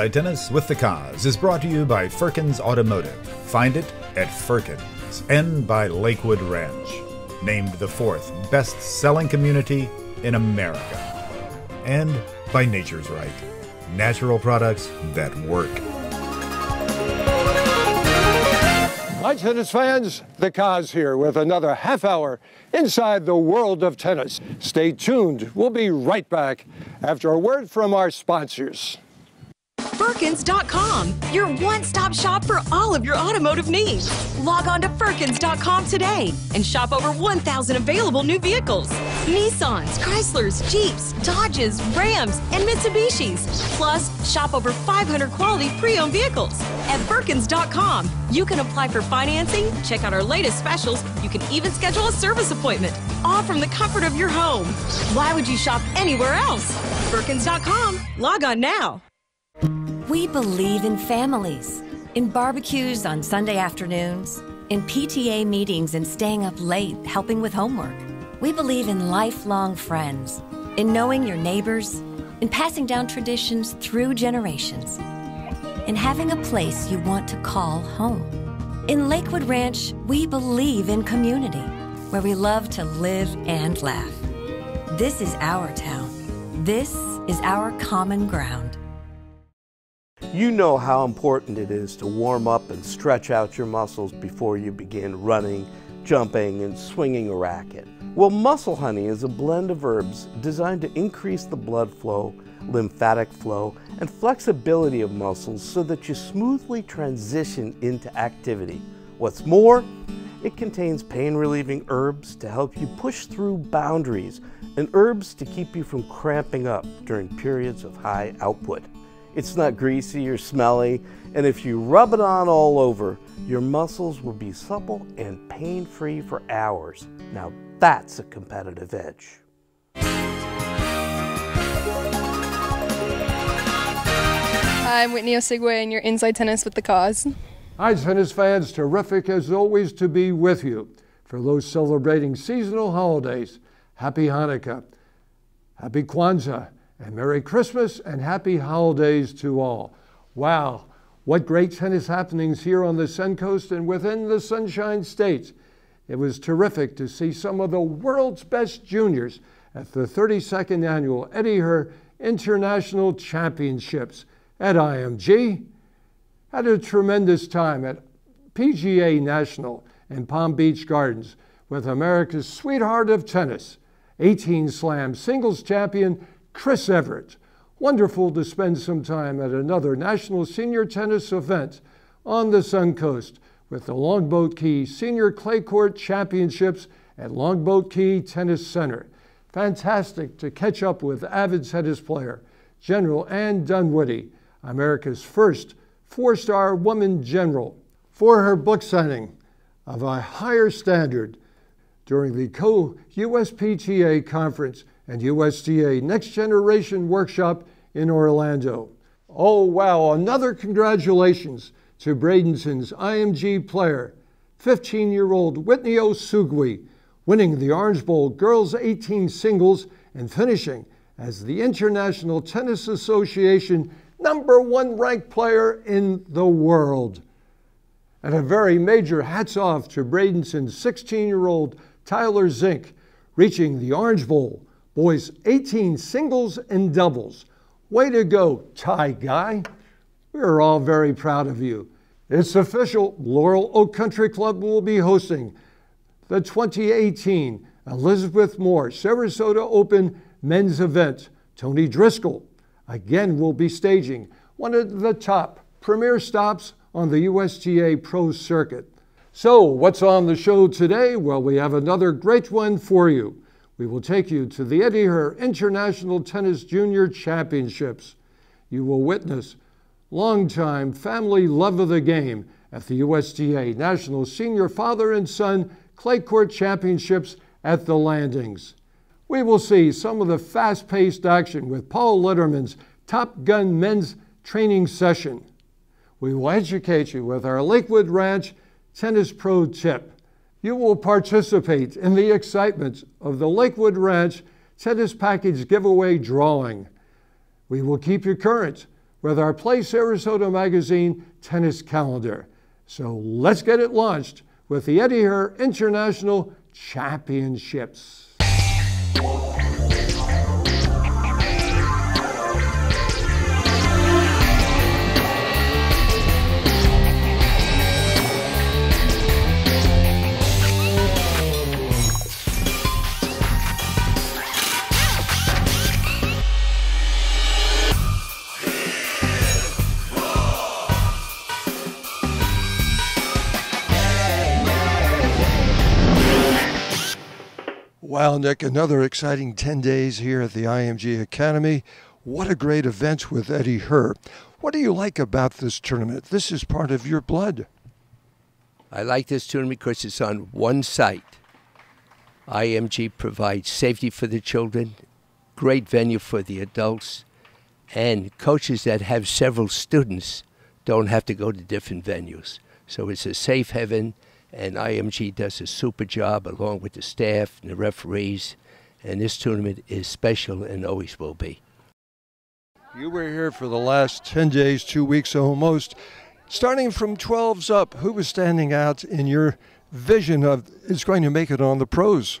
Inside Tennis with the Koz is brought to you by Firkins Automotive. Find it at Firkins and by Lakewood Ranch. Named the fourth best selling community in America. And by Nature's Right. Natural products that work. Hi, tennis fans. The Koz here with another half hour inside the world of tennis. Stay tuned. We'll be right back after a word from our sponsors. Firkins.com, your one stop shop for all of your automotive needs. Log on to Firkins.com today and shop over 1,000 available new vehicles Nissans, Chryslers, Jeeps, Dodges, Rams, and Mitsubishis. Plus, shop over 500 quality pre owned vehicles. At Firkins.com, you can apply for financing, check out our latest specials, you can even schedule a service appointment, all from the comfort of your home. Why would you shop anywhere else? Firkins.com. Log on now. We believe in families, in barbecues on Sunday afternoons, in PTA meetings and staying up late helping with homework. We believe in lifelong friends, in knowing your neighbors, in passing down traditions through generations, in having a place you want to call home. In Lakewood Ranch, we believe in community, where we love to live and laugh. This is our town. This is our common ground. You know how important it is to warm up and stretch out your muscles before you begin running, jumping, and swinging a racket. Well, Muscle Honey is a blend of herbs designed to increase the blood flow, lymphatic flow, and flexibility of muscles so that you smoothly transition into activity. What's more, it contains pain relieving herbs to help you push through boundaries and herbs to keep you from cramping up during periods of high output. It's not greasy or smelly, and if you rub it on all over, your muscles will be supple and pain free for hours. Now that's a competitive edge. I'm Whitney Osuigwe, and you're Inside Tennis with the Koz. Hi, tennis fans. Terrific as always to be with you. For those celebrating seasonal holidays, Happy Hanukkah, Happy Kwanzaa, and Merry Christmas and Happy Holidays to all. Wow, what great tennis happenings here on the Sun Coast and within the Sunshine States. It was terrific to see some of the world's best juniors at the 32nd annual Eddie Herr International Championships at IMG. Had a tremendous time at PGA National in Palm Beach Gardens with America's sweetheart of tennis, 18 slam singles champion Chris Evert. Wonderful to spend some time at another national senior tennis event on the Suncoast with the Longboat Key Senior Clay Court Championships at Longboat Key Tennis Center. Fantastic to catch up with avid tennis player General Ann Dunwoody, America's first four star woman general, for her book signing of a higher standard during the co USPTA conference and USTA Next Generation Workshop in Orlando. Oh, wow, another congratulations to Bradenton's IMG player, 15 year old Whitney Osuigwe, winning the Orange Bowl Girls 18 singles and finishing as the International Tennis Association number one ranked player in the world. And a very major hats off to Bradenton's 16 year old Tyler Zink, reaching the Orange Bowl, boys 18 singles and doubles. Way to go, Ty Guy. We're all very proud of you. It's official, Laurel Oak Country Club will be hosting the 2018 Elizabeth Moore Sarasota Open men's event. Tony Driscoll again will be staging one of the top premier stops on the USTA Pro Circuit. So, what's on the show today? Well, we have another great one for you. We will take you to the Eddie Herr International Tennis Junior Championships. You will witness longtime family love of the game at the USTA National Senior Father and Son Clay Court Championships at the Landings. We will see some of the fast paced action with Paul Letterman's Top Gun men's training session. We will educate you with our Lakewood Ranch Tennis Pro tip. You will participate in the excitement of the Lakewood Ranch Tennis Package giveaway drawing. We will keep you current with our Play Sarasota Magazine tennis calendar. So let's get it launched with the Eddie Herr International Championships. Well, Nick, another exciting 10 days here at the IMG Academy. What a great event with Eddie Herr. What do you like about this tournament? This is part of your blood. I like this tournament because it's on one site. IMG provides safety for the children, great venue for the adults, and coaches that have several students don't have to go to different venues. So it's a safe haven and IMG does a super job along with the staff and the referees. And this tournament is special and always will be. You were here for the last 10 days, two weeks almost. Starting from 12s up, who was standing out in your vision of is going to make it on the pros?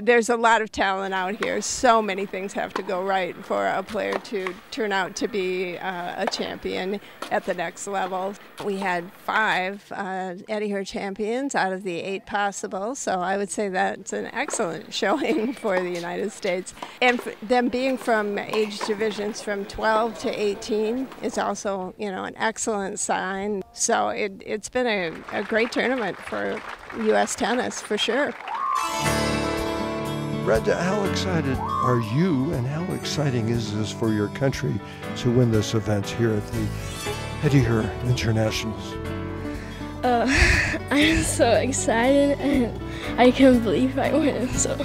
There's a lot of talent out here. So many things have to go right for a player to turn out to be uh, a champion at the next level. We had five uh, Eddie Herr champions out of the eight possible, so I would say that's an excellent showing for the United States. And them being from age divisions from 12 to 18 is also, you know, an excellent sign. So it, has been a, a great tournament for U.S. tennis for sure. Brenda, how excited are you and how exciting is this for your country to win this event here at the Eddie Herr Internationals? Uh, I'm so excited and I can't believe I win. So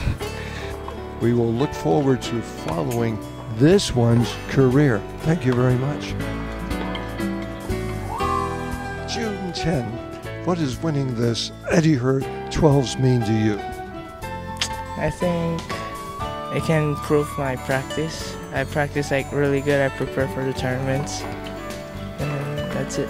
we will look forward to following this one's career. Thank you very much. June 10. What does winning this Eddie Herr 12s mean to you? I think it can improve my practice. I practice like really good. I prepare for the tournaments, and that's it.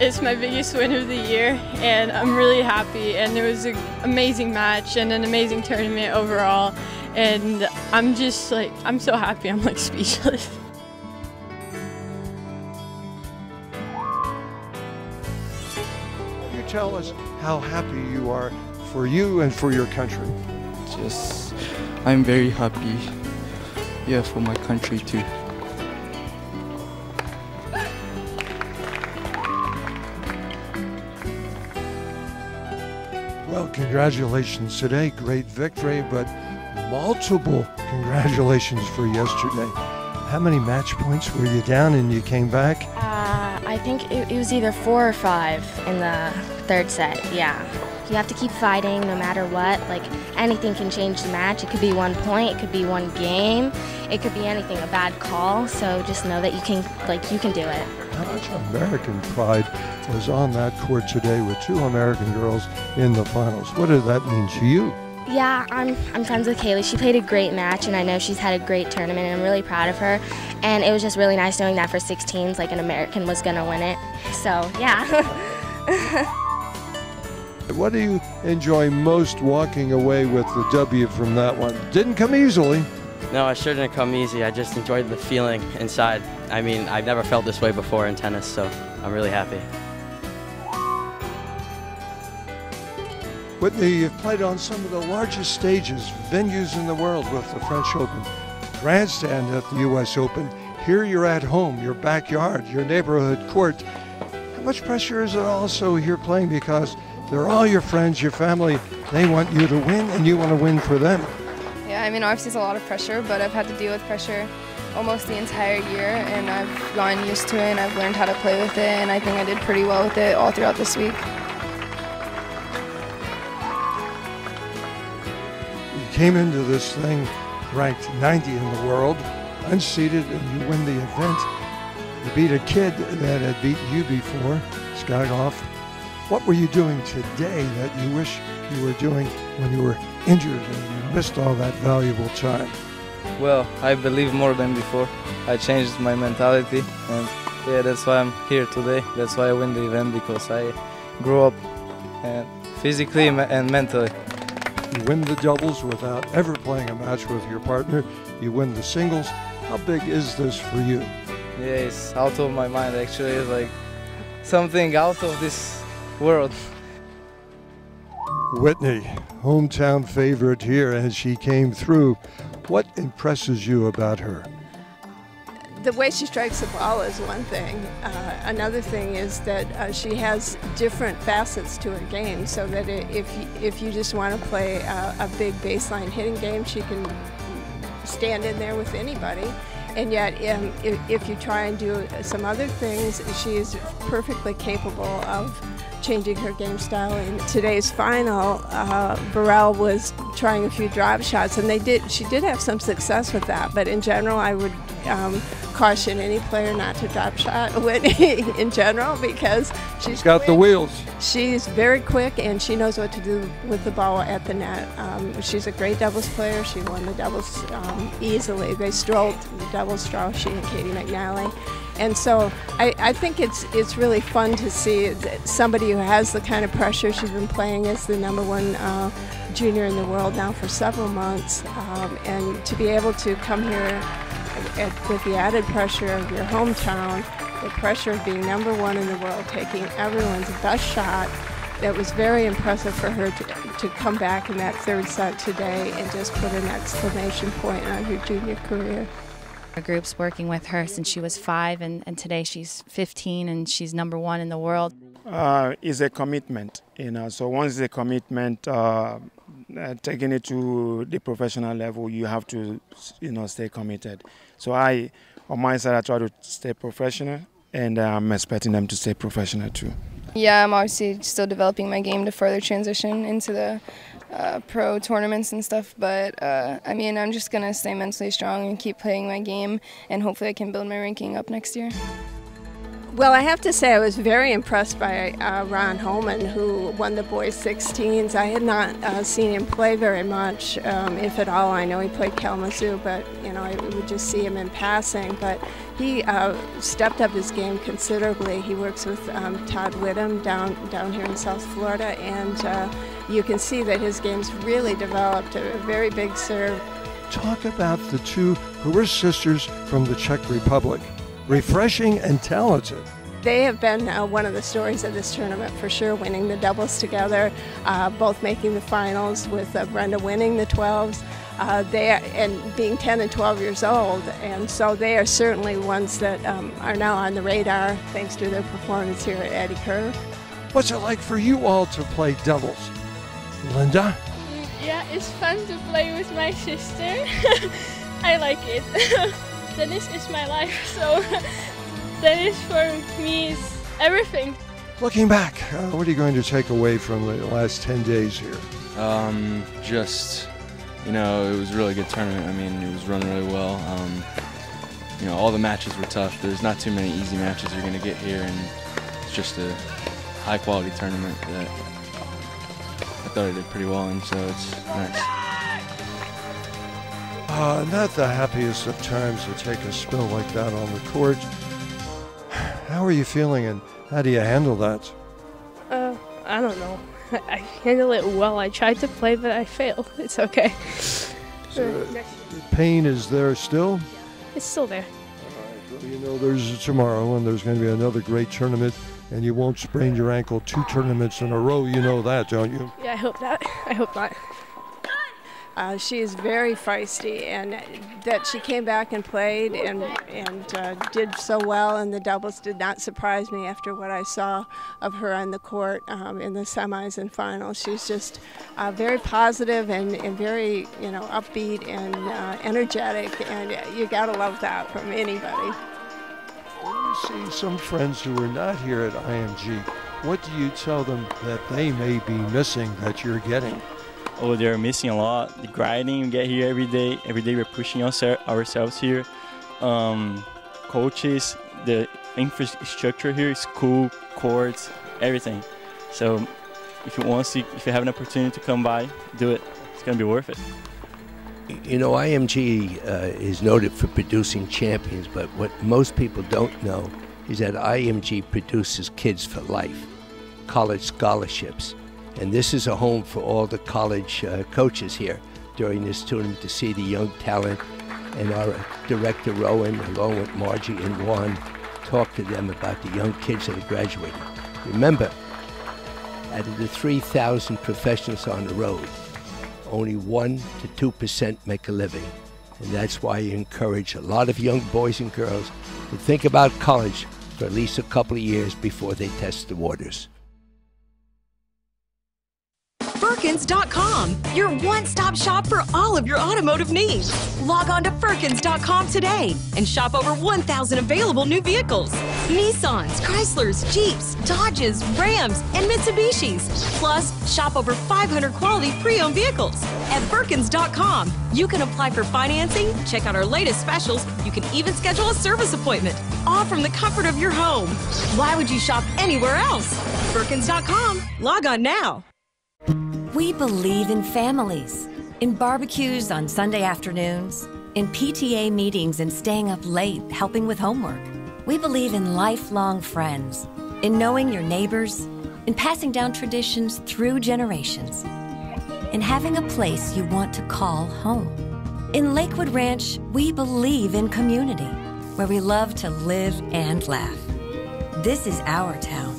It's my biggest win of the year, and I'm really happy. And it was an amazing match and an amazing tournament overall. And I'm just like, I'm so happy. I'm like speechless. Tell us how happy you are for you and for your country? Just, I'm very happy, yeah, for my country too. Well, congratulations today. Great victory, but multiple congratulations for yesterday. How many match points were you down and you came back? Uh, I think it, it was either four or five in the third set, yeah. You have to keep fighting no matter what. Like anything can change the match. It could be one point, it could be one game, it could be anything, a bad call. So just know that you can like you can do it. How much American pride was on that court today with two American girls in the finals? What did that mean to you? Yeah, I'm, I'm friends with Kaylee. She played a great match, and I know she's had a great tournament, and I'm really proud of her. And it was just really nice knowing that for 16s, like an American was going to win it. So, yeah. What do you enjoy most walking away with the W from that one? Didn't come easily. No, it sure didn't come easy. I just enjoyed the feeling inside. I mean, I've never felt this way before in tennis, so I'm really happy. Whitney, you've played on some of the largest stages, venues in the world with the French Open, grandstand at the U.S. Open. Here you're at home, your backyard, your neighborhood court. How much pressure is it also here playing because they're all your friends, your family. They want you to win, and you want to win for them. Yeah, I mean, obviously it's a lot of pressure, but I've had to deal with pressure almost the entire year, and I've gotten used to it, and I've learned how to play with it, and I think I did pretty well with it all throughout this week. You came into this thing ranked 90 in the world, unseeded, and you win the event. You beat a kid that had beat you before, Skagov. What were you doing today that you wish you were doing when you were injured and you missed all that valuable time? Well, I believe more than before. I changed my mentality, and yeah, that's why I'm here today. That's why I win the event because I grew up uh, and physically and mentally. You win the doubles without ever playing a match with your partner. You win the singles. How big is this for you? Yeah, it's out of my mind actually. It's like something out of this world. Whitney, hometown favorite here, as she came through. What impresses you about her? the way she strikes the ball is one thing. Uh, another thing is that uh, she has different facets to her game, so that if you, if you just want to play a, a big baseline hitting game, she can stand in there with anybody. And yet, um, if, if you try and do some other things, she is perfectly capable of changing her game style. In today's final, uh, Burrell was trying a few drop shots, and they did. She did have some success with that. But in general, I would um, caution any player not to drop shot Whitney in general because she's got quick. the wheels. She's very quick and she knows what to do with the ball at the net. Um, she's a great doubles player. She won the doubles um, easily. They strolled the doubles straw, she and Caty McNally. And so I, I, think it's it's really fun to see somebody who has the kind of pressure she's been playing as the number one uh, junior in the world now for several months, um, and to be able to come here with the added pressure of your hometown, the pressure of being number one in the world, taking everyone's best shot. That was very impressive for her to, to come back in that third set today and just put an exclamation point on her junior career. Our group's working with her since she was five, and, and today she's 15 and she's number one in the world. Uh, is a commitment, you know. So once the commitment, uh, uh, taking it to the professional level, you have to, you know, stay committed. So I, on my side, I try to stay professional, and I'm expecting them to stay professional too. Yeah, I'm obviously still developing my game to further transition into the uh, pro tournaments and stuff. But uh, I mean, I'm just gonna stay mentally strong and keep playing my game, and hopefully, I can build my ranking up next year. Well, I have to say I was very impressed by uh, Ron Holman, who won the boys 16s. I had not uh, seen him play very much, um, if at all. I know he played Kalamazoo, but you know I would just see him in passing. But he uh, stepped up his game considerably. He works with um, Todd Whittam down down here in South Florida, and uh, you can see that his game's really developed. A very big serve. Talk about the two who were sisters from the Czech Republic refreshing and talented. They have been uh, one of the stories of this tournament for sure, winning the doubles together, uh, both making the finals with uh, Brenda winning the 12s. Uh, they are, and being 10 and 12 years old, and so they are certainly ones that um, are now on the radar thanks to their performance here at Eddie Herr. What's it like for you all to play doubles, Linda? Yeah, it's fun to play with my sister. I like it. tennis is my life, so tennis for me is everything. Looking back, uh, what are you going to take away from the last 10 days here? Um, just, you know, it was a really good tournament. I mean, it was run really well. Um, you know, all the matches were tough. There's not too many easy matches you're going to get here, and it's just a high quality tournament that I thought I did pretty well in, so it's nice. Uh, not the happiest of times to take a spill like that on the court. How are you feeling and how do you handle that? Uh, I don't know. I handle it well. I tried to play, but I failed. It's okay. So, pain is there still? It's still there. Well, you know, there's tomorrow, and there's going to be another great tournament, and you won't sprain your ankle two tournaments in a row. You know that, don't you? Yeah, I hope that. I hope not. Uh, she is very feisty, and that she came back and played and and uh, did so well in the doubles did not surprise me after what I saw of her on the court um, in the semis and finals. She's just uh, very positive and, and very you know upbeat and uh, energetic, and you gotta love that from anybody. you see some friends who are not here at IMG, what do you tell them that they may be missing that you're getting? Oh, they're missing a lot. The grinding, we get here every day. Every day we're pushing ourselves here. Um, coaches, the infrastructure here is cool, courts, everything. So if you want to if you have an opportunity to come by, do it. It's gonna be worth it. You know, IMG uh, is noted for producing champions, but what most people don't know is that IMG produces kids for life, college scholarships. And this is a home for all the college uh, coaches here during this tournament to see the young talent. And our director, Rowan, along with Margie and Juan, talk to them about the young kids that are graduating. Remember, out of the 3,000 professionals on the road, only 1 to 2% make a living. And that's why I encourage a lot of young boys and girls to think about college for at least a couple of years before they test the waters. Firkins.com, your one stop shop for all of your automotive needs. Log on to Firkins.com today and shop over 1,000 available new vehicles Nissans, Chryslers, Jeeps, Dodges, Rams, and Mitsubishis. Plus, shop over 500 quality pre owned vehicles. At Firkins.com, you can apply for financing, check out our latest specials, you can even schedule a service appointment, all from the comfort of your home. Why would you shop anywhere else? Firkins.com. Log on now. We believe in families, in barbecues on Sunday afternoons, in PTA meetings and staying up late helping with homework. We believe in lifelong friends, in knowing your neighbors, in passing down traditions through generations, in having a place you want to call home. In Lakewood Ranch, we believe in community, where we love to live and laugh. This is our town.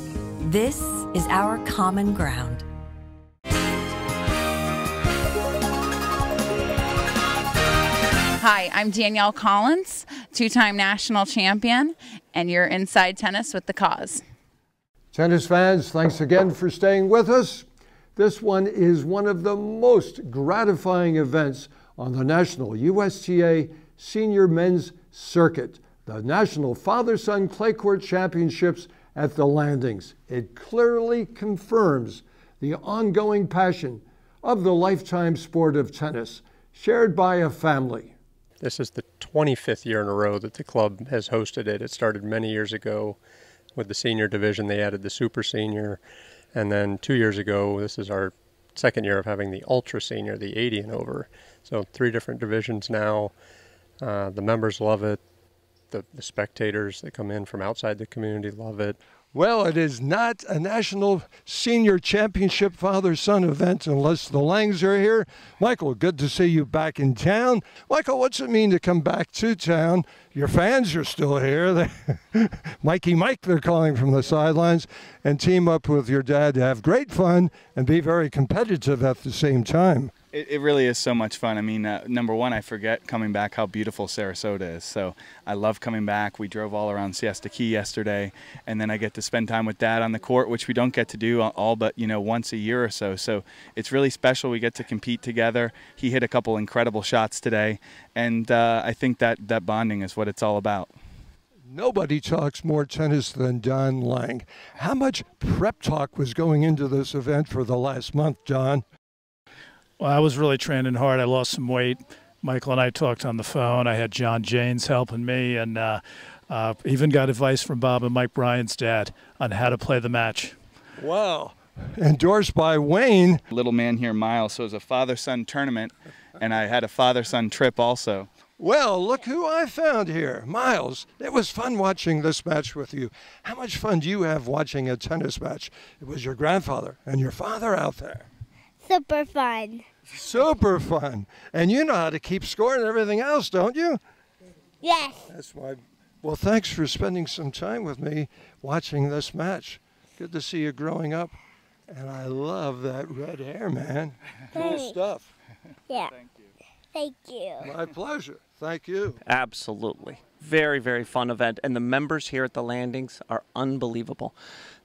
This is our common ground. Hi, I'm Danielle Collins, two time national champion, and you're inside tennis with the Koz. Tennis fans, thanks again for staying with us. This one is one of the most gratifying events on the National USTA Senior Men's Circuit, the National Father Son Clay Court Championships at the Landings. It clearly confirms the ongoing passion of the lifetime sport of tennis, shared by a family. This is the 25th year in a row that the club has hosted it. It started many years ago with the senior division. They added the super senior. And then two years ago, this is our second year of having the ultra senior, the 80 and over. So three different divisions now. Uh, the members love it. The, the spectators that come in from outside the community love it. Well, it is not a national senior championship father son event unless the Langs are here. Michael, good to see you back in town. Michael, what's it mean to come back to town? Your fans are still here. Mikey Mike, they're calling from the sidelines, and team up with your dad to have great fun and be very competitive at the same time. It, it, really is so much fun. I mean, uh, number one, I forget coming back how beautiful Sarasota is. So I love coming back. We drove all around Siesta Key yesterday, and then I get to spend time with Dad on the court, which we don't get to do all but you know once a year or so. So it's really special. We get to compete together. He hit a couple incredible shots today, and uh, I think that that bonding is what it's all about. Nobody talks more tennis than Don Lang. How much prep talk was going into this event for the last month, Don? Well, I was really training hard. I lost some weight. Michael and I talked on the phone. I had John Janes helping me, and uh, uh, even got advice from Bob and Mike Bryan's dad on how to play the match. Wow. Endorsed by Wayne. Little man here, Miles. So it was a father son tournament, and I had a father son trip also. Well, look who I found here. Miles, it was fun watching this match with you. How much fun do you have watching a tennis match? It was your grandfather and your father out there. Super fun. Super fun. And you know how to keep score and everything else, don't you? Yes. That's why. Well, thanks for spending some time with me watching this match. Good to see you growing up. And I love that red hair, man. Cool stuff. Yeah. Thank you. Thank you. My pleasure. Thank you. Absolutely. Very, very fun event. And the members here at the landings are unbelievable.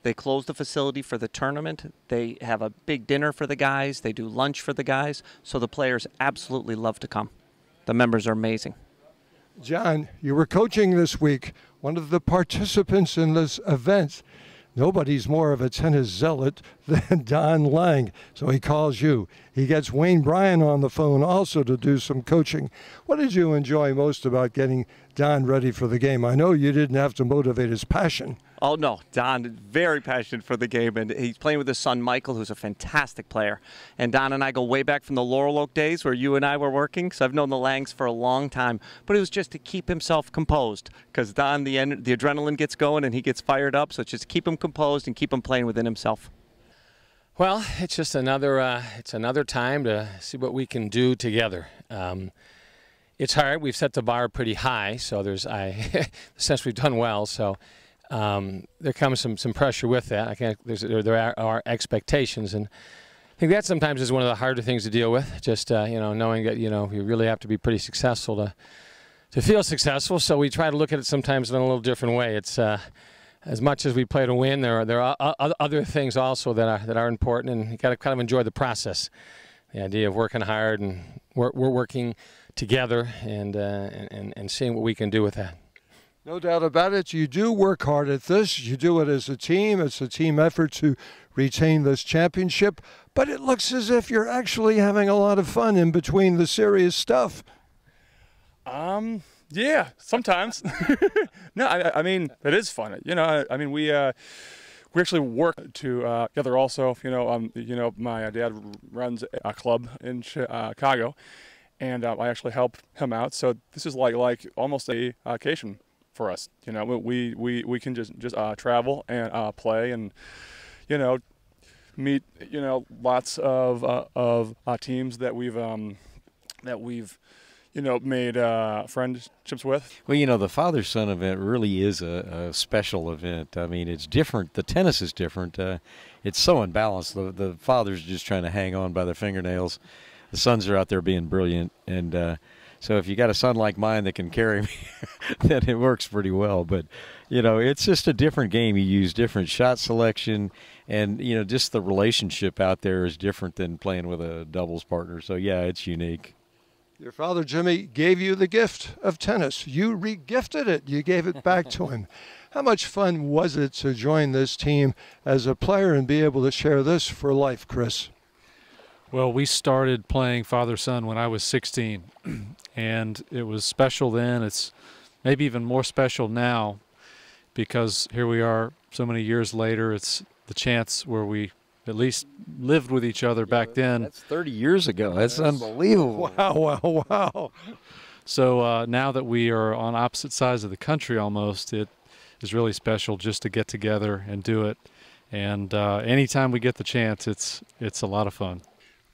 They close the facility for the tournament. They have a big dinner for the guys. They do lunch for the guys. So the players absolutely love to come. The members are amazing. John, you were coaching this week, one of the participants in this event. Nobody's more of a tennis zealot than Don Lang, so he calls you. He gets Wayne Bryan on the phone also to do some coaching. What did you enjoy most about getting Don ready for the game? I know you didn't have to motivate his passion. Oh no, Don is very passionate for the game, and he's playing with his son Michael, who's a fantastic player. And Don and I go way back from the Laurel Oak days where you and I were working. So I've known the Langs for a long time. But it was just to keep himself composed, because Don the the adrenaline gets going and he gets fired up. So it's just keep him composed and keep him playing within himself. Well, it's just another uh, it's another time to see what we can do together. Um, it's hard. We've set the bar pretty high, so there's I since we've done well. So um, there comes some some pressure with that. I can't. There's, there, there are, are expectations, and I think that sometimes is one of the harder things to deal with. Just uh, you know, knowing that you know you really have to be pretty successful to to feel successful. So we try to look at it sometimes in a little different way. It's uh, as much as we play to win, there are there are other things also that are that are important, and you got to kind of enjoy the process. The idea of working hard and we're, we're working together and, uh, and and seeing what we can do with that. No doubt about it. You do work hard at this. You do it as a team. It's a team effort to retain this championship. But it looks as if you're actually having a lot of fun in between the serious stuff. Um, yeah, sometimes. no, I, I, mean it is fun. You know, I, I mean we uh, we actually work to uh, together. Also, you know, um, you know, my dad runs a club in uh, Chicago, and uh, I actually help him out. So this is like like almost a vacation for us. You know, we we we can just just uh, travel and uh, play and you know meet you know lots of of teams that we've um, that we've you know, made uh, friendships with? Well, you know, the father son event really is a, a, special event. I mean, it's different. The tennis is different. Uh, it's so unbalanced. The, the fathers are just trying to hang on by their fingernails. The sons are out there being brilliant. And uh, so if you got a son like mine that can carry me, then it works pretty well. But, you know, it's just a different game. You use different shot selection. And, you know, just the relationship out there is different than playing with a doubles partner. So, yeah, it's unique. Your father, Jimmy, gave you the gift of tennis. You regifted it, you gave it back to him. How much fun was it to join this team as a player and be able to share this for life, Chris? Well, we started playing father son when I was 16, and it was special then. It's maybe even more special now because here we are so many years later. It's the chance where we at least lived with each other back then. That's 30 years ago. That's, that's unbelievable. Wow, wow, wow. So uh, now that we are on opposite sides of the country almost, it is really special just to get together and do it. And uh, anytime we get the chance, it's it's a lot of fun.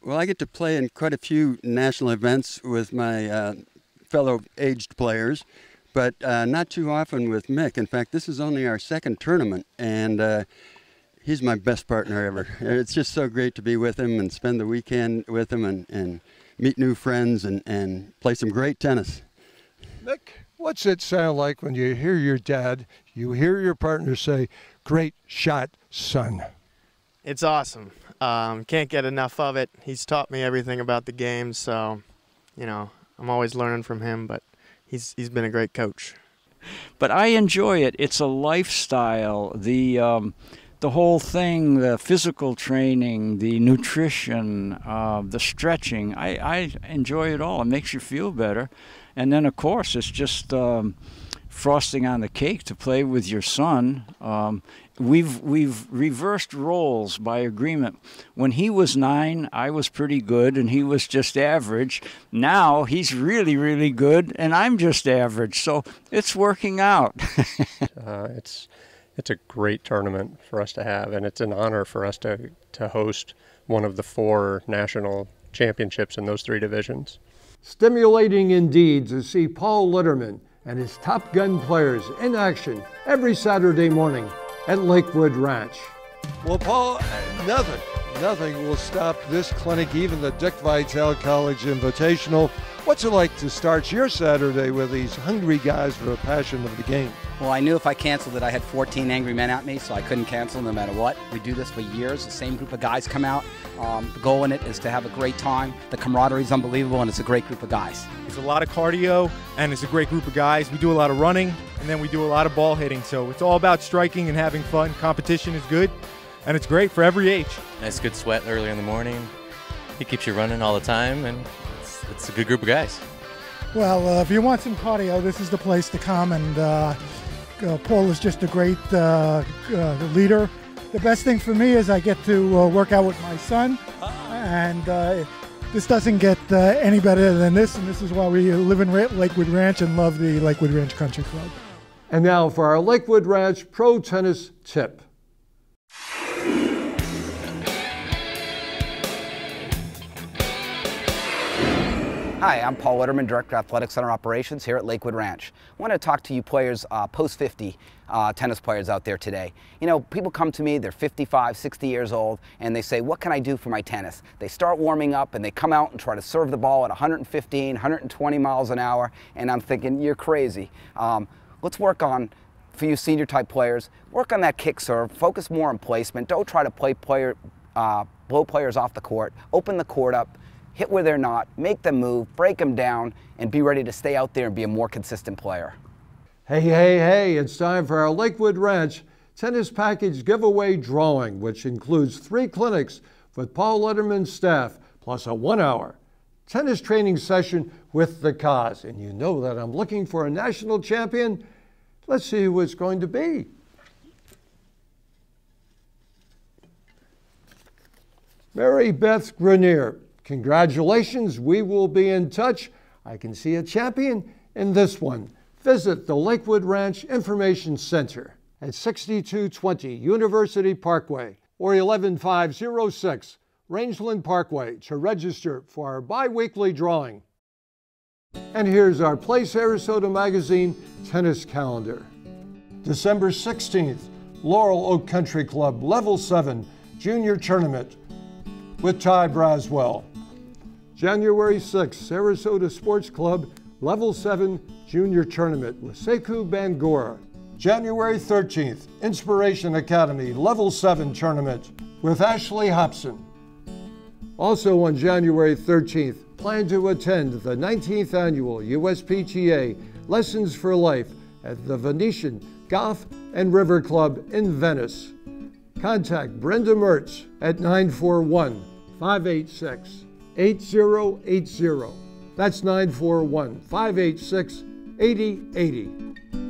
Well, I get to play in quite a few national events with my uh, fellow aged players, but uh, not too often with Mick. In fact, this is only our second tournament, and uh, he's my best partner ever. It's just so great to be with him and spend the weekend with him and, and meet new friends and, and play some great tennis. Mick, what's it sound like when you hear your dad, you hear your partner say, Great shot, son? It's awesome. Um, can't get enough of it. He's taught me everything about the game, so, you know, I'm always learning from him, but he's, he's been a great coach. But I enjoy it. It's a lifestyle. The. Um, the whole thing, the physical training, the nutrition, uh, the stretching, I, I enjoy it all. It makes you feel better. And then, of course, it's just um, frosting on the cake to play with your son. Um, we've we've reversed roles by agreement. When he was nine, I was pretty good, and he was just average. Now he's really really good, and I'm just average. So it's working out. uh, it's it's a great tournament for us to have, and it's an honor for us to, to host one of the four national championships in those three divisions. Stimulating indeed to see Paul Litterman and his Top Gun players in action every Saturday morning at Lakewood Ranch. Well, Paul, nothing, nothing will stop this clinic, even the Dick Vitale College Invitational. What's it like to start your Saturday with these hungry guys for a passion of the game? Well, I knew if I canceled it, I had 14 angry men at me, so I couldn't cancel no matter what. We do this for years. The same group of guys come out. Um, the goal in it is to have a great time. The camaraderie is unbelievable, and it's a great group of guys. It's a lot of cardio, and it's a great group of guys. We do a lot of running, and then we do a lot of ball hitting. So it's all about striking and having fun. Competition is good, and it's great for every age. Nice, good sweat early in the morning. He keeps you running all the time, and it's, it's a good group of guys. Well, uh, if you want some cardio, this is the place to come and. Uh, uh, Paul is just a great uh, uh, leader. The best thing for me is I get to uh, work out with my son, and uh, this doesn't get uh, any better than this. And this is why we live in Lakewood Ranch and love the Lakewood Ranch Country Club. And now for our Lakewood Ranch Pro Tennis Tip. Hi, I'm Paul Letterman, Director of Athletic Center Operations here at Lakewood Ranch. I want to talk to you players, uh, post 50 uh, tennis players out there today. You know, people come to me, they're 55, 60 years old, and they say, What can I do for my tennis? They start warming up and they come out and try to serve the ball at 115, 120 miles an hour, and I'm thinking, You're crazy. Um, let's work on for you senior type players, work on that kick serve, focus more on placement. Don't try to play player, uh, blow players off the court. Open the court up, hit where they're not, make them move, break them down, and be ready to stay out there and be a more consistent player. Hey, hey, hey, it's time for our Lakewood Ranch Tennis Package Giveaway Drawing, which includes three clinics with Paul Letterman's staff, plus a one hour tennis training session with the Koz. And you know that I'm looking for a national champion. Let's see who it's going to be. Mary Beth Grenier, congratulations. We will be in touch. I can see a champion in this one. Visit the Lakewood Ranch Information Center at 6220 University Parkway or 11506 Rangeland Parkway to register for our bi weekly drawing. And here's our Play Sarasota Magazine tennis calendar. December 16th, Laurel Oak Country Club Level 7 Junior Tournament with Ty Braswell. January 6th, Sarasota Sports Club Level 7 Junior Tournament with Sekou Bangura. January 13th, Inspiration Academy Level 7 Tournament with Ashley Hobson. Also on January 13th, plan to attend the 19th annual USPTA Lessons for Life at the Venetian Golf and River Club in Venice. Contact Brenda Mertz at 941 586 8080. That's 941 586 8080.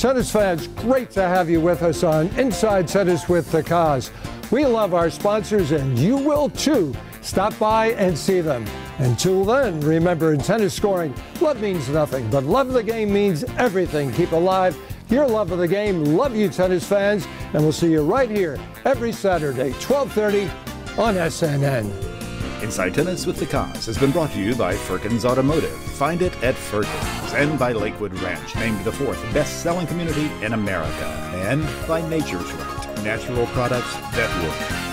Tennis fans, great to have you with us on Inside Tennis with the Koz. We love our sponsors and you will too. Stop by and see them. Until then, remember in tennis scoring, love means nothing, but love of the game means everything. Keep alive your love of the game. Love you, tennis fans, and we'll see you right here every Saturday, 12:30 on SNN. Inside Tennis with the Koz has been brought to you by Firkins Automotive. Find it at Firkins. And by Lakewood Ranch, named the fourth best selling community in America. And by Nature's Right, natural products that work.